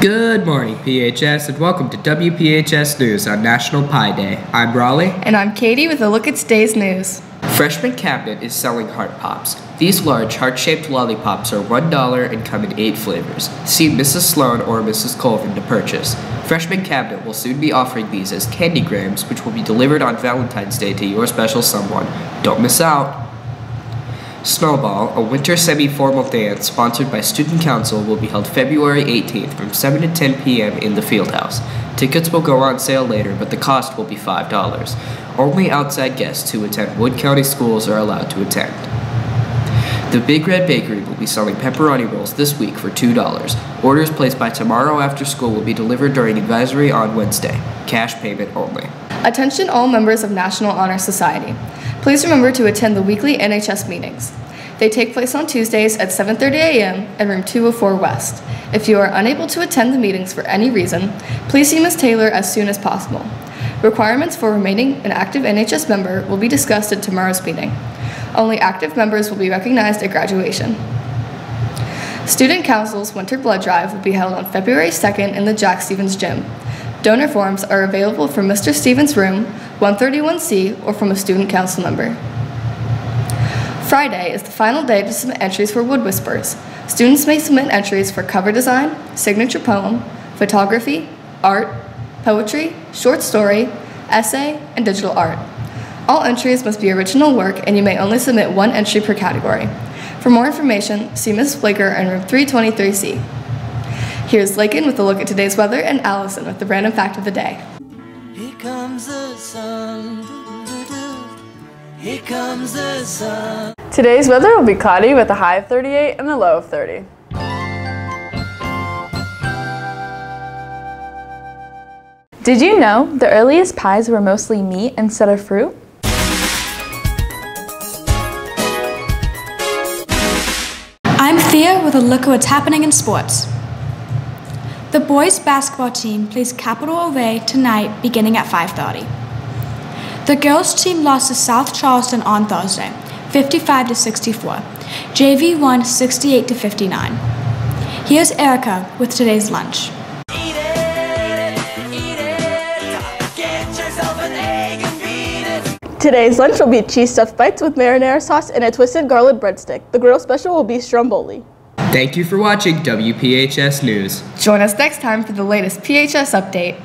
Good morning, PHS, and welcome to WPHS News on National Pie Day. I'm Raleigh. And I'm Katie with a look at today's news. Freshman Cabinet is selling Heart Pops. These large, heart shaped lollipops are $1 and come in eight flavors. See Mrs. Sloan or Mrs. Colvin to purchase. Freshman Cabinet will soon be offering these as candy grams, which will be delivered on Valentine's Day to your special someone. Don't miss out! Snowball, a winter semi-formal dance sponsored by Student Council, will be held February 18th from 7 to 10 p.m. in the Fieldhouse. Tickets will go on sale later, but the cost will be $5. Only outside guests who attend Wood County schools are allowed to attend. The Big Red Bakery will be selling pepperoni rolls this week for $2. Orders placed by tomorrow after school will be delivered during advisory on Wednesday. Cash payment only. Attention all members of National Honor Society. Please remember to attend the weekly NHS meetings. They take place on Tuesdays at 7:30 a.m. in room 204 West. If you are unable to attend the meetings for any reason, please see Ms. Taylor as soon as possible. Requirements for remaining an active NHS member will be discussed at tomorrow's meeting. Only active members will be recognized at graduation. Student Council's Winter Blood Drive will be held on February 2nd in the Jack Stevens Gym. Donor forms are available from Mr. Stevens' room, 131C, or from a student council member. Friday is the final day to submit entries for Wood Whispers. Students may submit entries for cover design, signature poem, photography, art, poetry, short story, essay, and digital art. All entries must be original work and you may only submit one entry per category. For more information, see Ms. Flaker in room 323C. Here's Lakin with a look at today's weather and Allison with the random fact of the day. Here comes the sun. Here comes the sun. Today's weather will be cloudy with a high of 38 and a low of 30. Did you know the earliest pies were mostly meat instead of fruit? I'm Thea with a look at what's happening in sports. The boys basketball team plays Capital Ove tonight beginning at 5:30. The girls team lost to South Charleston on Thursday, 55 to 64. JV won 68 to 59. Here's Erica with today's lunch. Today's lunch will be cheese stuffed bites with marinara sauce and a twisted garlic breadstick. The grill special will be stromboli. Thank you for watching WPHS News. Join us next time for the latest PHS update.